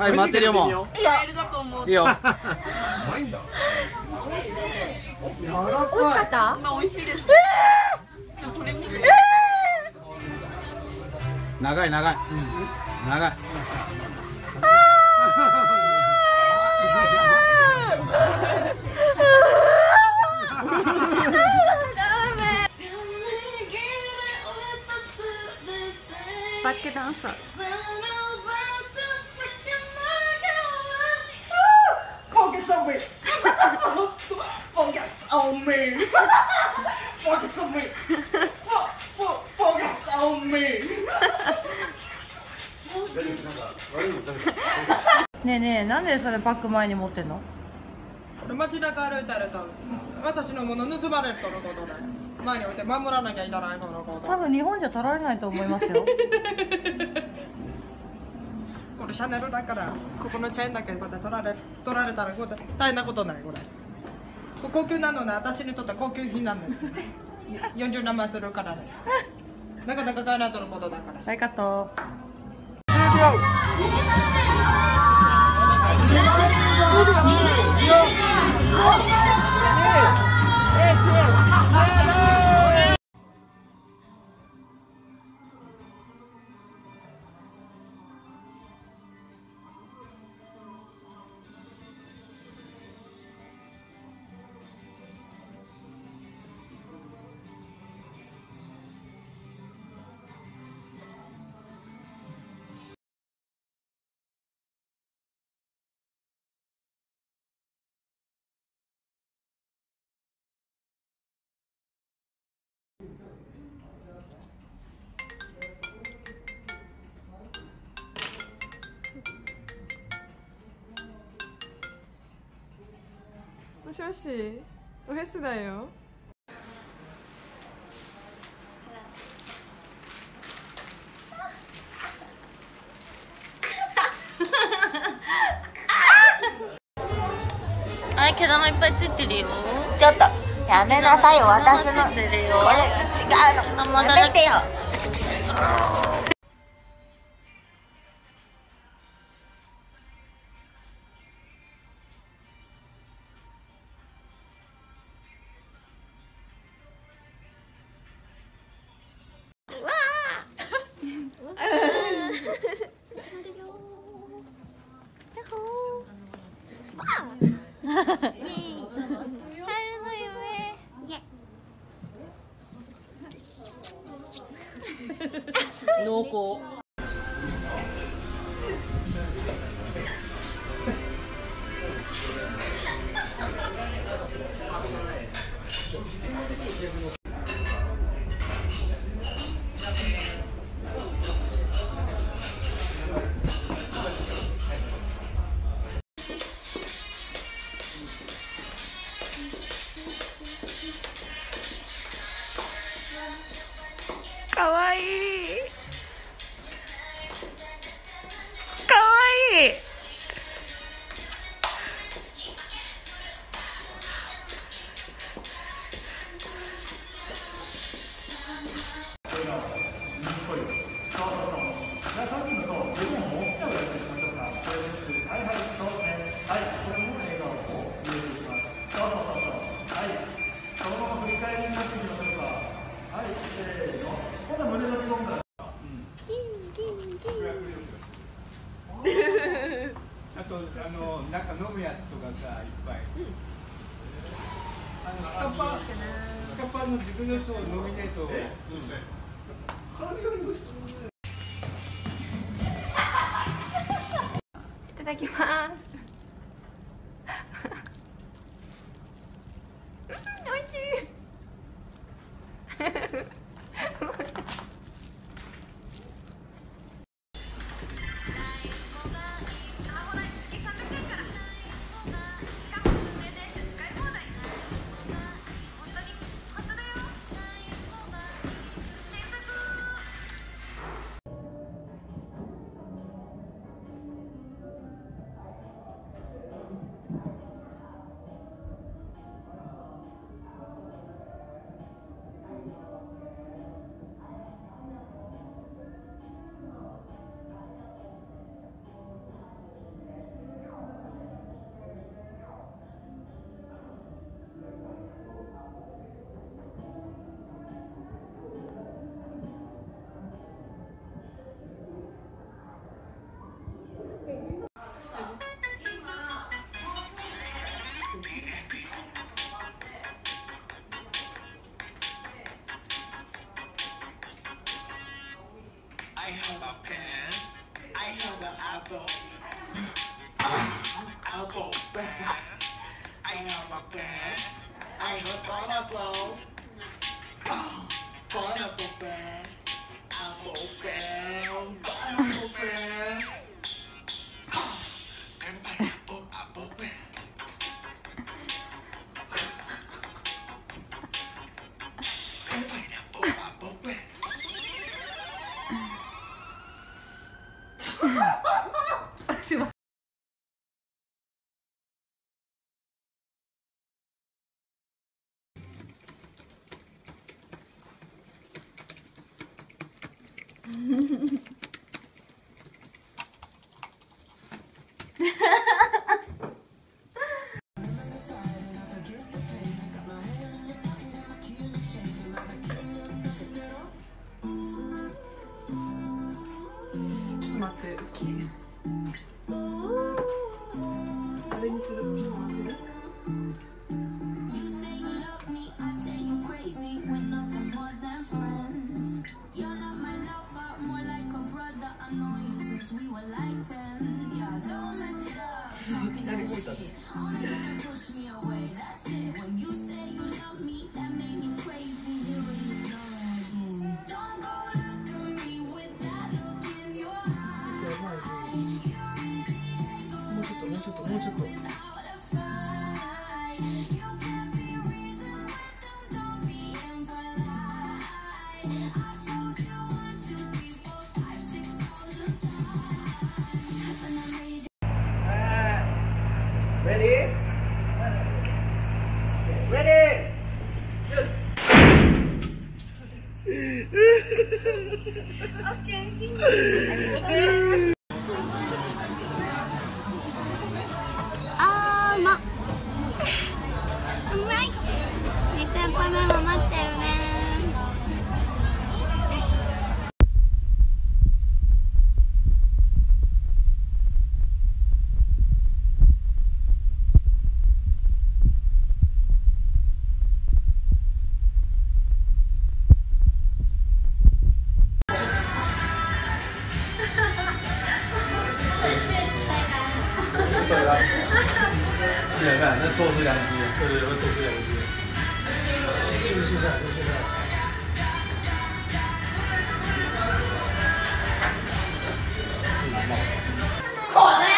はい待ってるよもう。いやだと思ういいよ美味しかった？まあ美味しいですちょっと鶏肉長い長い。長い。バックダンサー on me Focus on me Fo- fo- Focus on me ねえねえなんでそれバック前に持ってんの街中歩いたらと私のもの盗まれるとのことで前に置いて守らなきゃいけないとのこと多分日本じゃ取られないと思いますよこれシャネルだからここのチェーンだけこうやって取られ取られたらこうやって大変なことないこれ高級なのね私にとっては高級品なんですよ。40何万するからね。なかなか買えないとのことだから。ありがとうもしもしおへすだよ。あ毛玉いっぱいついてるよ。ちょっとやめなさいよ私の。これが違うの。やめてよ濃厚。飲むやつとかさいっぱい、あのスカパースカパーの自分の人を飲みたいと、いただきます。うん美味しい Fine, let's all upload. Thank you. okay. 我们是一群小小的羊小小的羊儿都很是现在，就是现在。小小